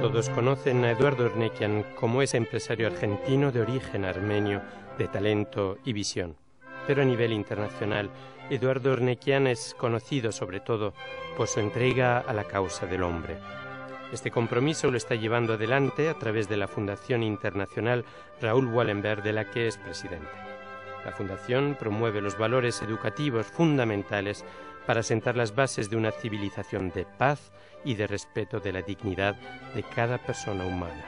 Todos conocen a Eduardo Urnequian como ese empresario argentino de origen armenio, de talento y visión. Pero a nivel internacional, Eduardo Urnequian es conocido sobre todo por su entrega a la causa del hombre. Este compromiso lo está llevando adelante a través de la Fundación Internacional Raúl Wallenberg, de la que es presidente. La Fundación promueve los valores educativos fundamentales para sentar las bases de una civilización de paz y de respeto de la dignidad de cada persona humana.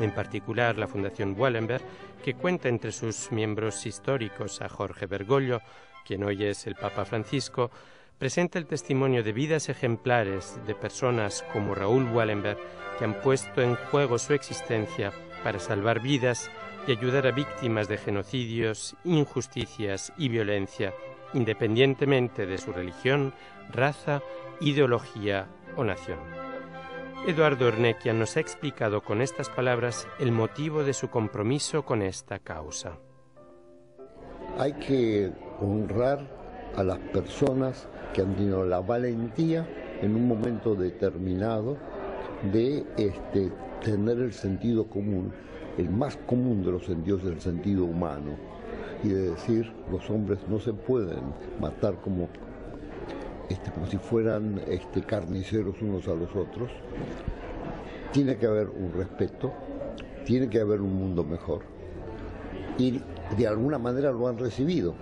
En particular, la Fundación Wallenberg, que cuenta entre sus miembros históricos a Jorge Bergoglio, quien hoy es el Papa Francisco, presenta el testimonio de vidas ejemplares de personas como Raúl Wallenberg que han puesto en juego su existencia para salvar vidas y ayudar a víctimas de genocidios, injusticias y violencia, independientemente de su religión, raza, ideología o nación. Eduardo Ornequia nos ha explicado con estas palabras el motivo de su compromiso con esta causa. Hay que honrar a las personas que han tenido la valentía en un momento determinado de este, tener el sentido común, el más común de los sentidos del sentido humano, y de decir los hombres no se pueden matar como, este, como si fueran este, carniceros unos a los otros. Tiene que haber un respeto, tiene que haber un mundo mejor. Y de alguna manera lo han recibido.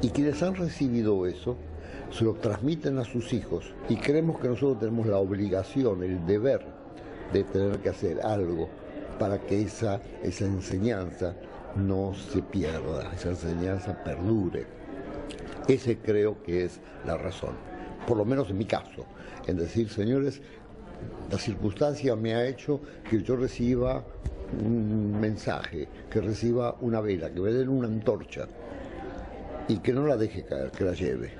Y quienes han recibido eso se lo transmiten a sus hijos y creemos que nosotros tenemos la obligación, el deber de tener que hacer algo para que esa, esa enseñanza no se pierda, esa enseñanza perdure. Ese creo que es la razón, por lo menos en mi caso, en decir, señores, la circunstancia me ha hecho que yo reciba un mensaje, que reciba una vela, que me den una antorcha y que no la deje caer, que la lleve.